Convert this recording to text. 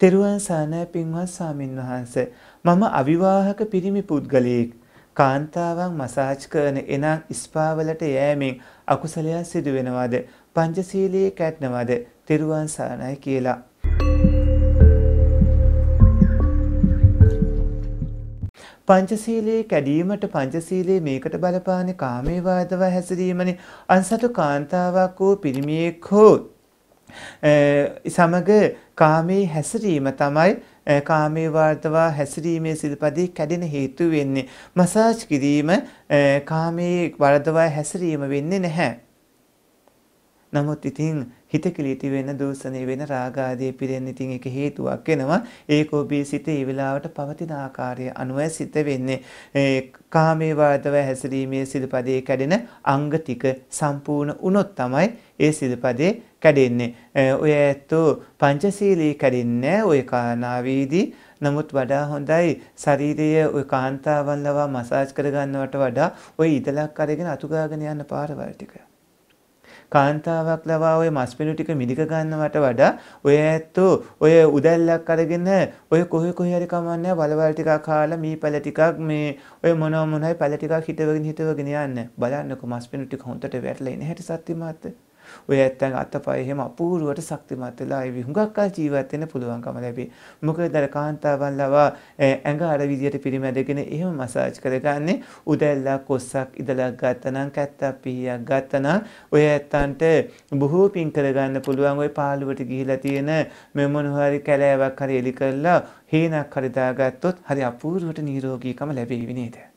තෙරුවන් සරණයි පින්වත් ස්වාමින් වහන්සේ. මම අවිවාහක පිරිමි පුද්ගලයෙක්. කාන්තාවන් මසාජ් කරන එනම් ස්පා වලට යෑමෙන් අකුසලයක් සිදු වෙනවද? පංචශීලයේ කැඩනවද? තෙරුවන් සරණයි කියලා. පංචශීලයේ කැඩීමට පංචශීලයේ මේකට බලපාන කාමයේ වාදව හැසිරීමනේ අන්සතු කාන්තාවක් හෝ පිරිමියෙක් හෝ සමග කාමයේ හැසිරීම තමයි කාමයේ වර්ධවා හැසිරීමේ සිල්පදේ කැඩෙන හේතු වෙන්නේ. මසාජ් කිරීම කාමයේ වර්ධවා හැසිරීම වෙන්නේ නැහැ. නමුත් ඉතින් හිතකල ඇති වෙන දූෂණය වෙන රාගාදී පිරෙන්න ඉතින් ඒක හේතුවක් වෙනවා. ඒක ඔබේ සිතේ ඒ වෙලාවට පවතින ආකාරය අනුව සිත වෙන්නේ. කාමේ වාදව හැසිරීමේ සිල්පදේ කැඩෙන අංග ටික සම්පූර්ණ වුණොත් තමයි ඒ සිල්පදේ කැඩෙන්නේ. ඔය ඇත්තෝ පංචශීලී කැඩෙන්නේ ඔය කාරණාවේදී නමුත් වඩා හොඳයි ශරීරය ඔය කාන්තාවන් ලවා මසාජ් කරගන්නවට වඩා ඔය ඉදලක් අරගෙන අතුගාගෙන යන්න පාරවල් ටික. කාන්තාවක් ලවා ඔය මස්පිනු ටික මිදික ගන්නවට වඩා ඔය ඇත්තෝ ඔය උදැල්ලක් අරගෙන ඔය කොහේ කොහේ හරි කමන්නේ බලවල් ටිකක් කාලා මී පැල ටිකක් මේ ඔය මොනවා මොනවයි පැල ටිකක් හිටවගෙන හිටවගෙන යන්න. බලන්නකො මස්පිනු ටික හොන්දට වැටලා ඉන්නේ. හැටි සත්‍ය මාත් ඔය ඇත්තන් අතපය එහෙම අපූර්වට ශක්තිමත් වෙලා ඒ හුඟක් කල් ජීවත් වෙන්න පුළුවන්කම ලැබේ. මොකද අර කාන්තාවන් ලවා ඇඟ අර විදියට පිරිමැදගෙන එහෙම මසාජ් කරගන්නේ උදැල්ලක් කොස්සක් ඉදලක් ගත්තනම් කැත්තක් පීයක් ගත්තනම් ඔය ඇත්තන්ට බොහෝ පින් කරගන්න පුළුවන් ওই පාළුවට ගිහිලා තියෙන මේ මොන හරි කැලෑවක් හරි එලි කරලා හේනක් හරි දාගත්තොත් හරි අපූර්වට නිරෝගීකම ලැබෙවි නේද?